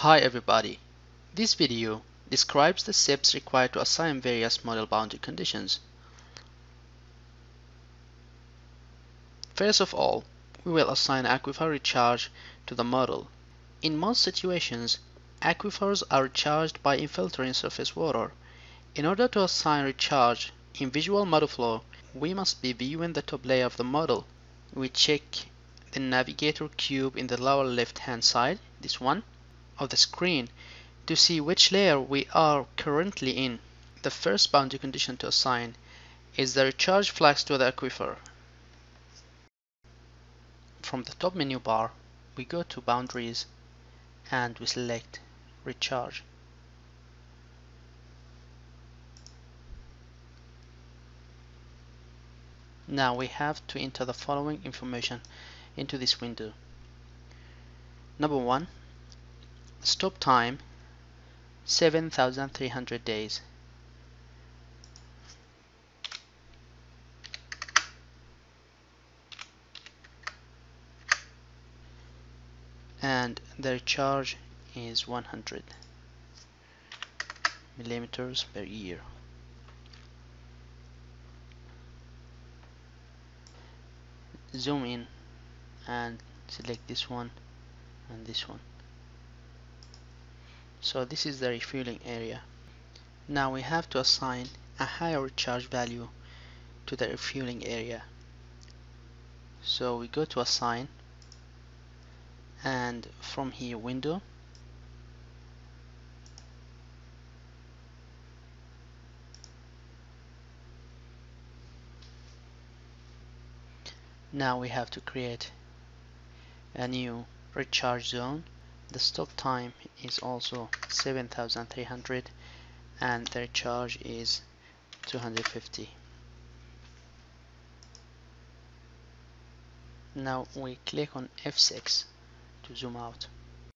Hi everybody. This video describes the steps required to assign various model boundary conditions. First of all, we will assign aquifer recharge to the model. In most situations, aquifers are recharged by infiltrating surface water. In order to assign recharge in visual MODFLOW, we must be viewing the top layer of the model. We check the navigator cube in the lower left hand side, this one, of the screen to see which layer we are currently in. The first boundary condition to assign is the recharge flux to the aquifer. From the top menu bar, we go to Boundaries and we select Recharge. Now we have to enter the following information into this window. Number one, stop time 7300 days. and the recharge is 100 millimeters per year. Zoom in and select this one and this one. So this is the refueling area. Now we have to assign a higher charge value to the refueling area. So we go to assign and from here window now we have to create a new recharge zone the stop time is also 7300 and the recharge is 250 now we click on F6 to zoom out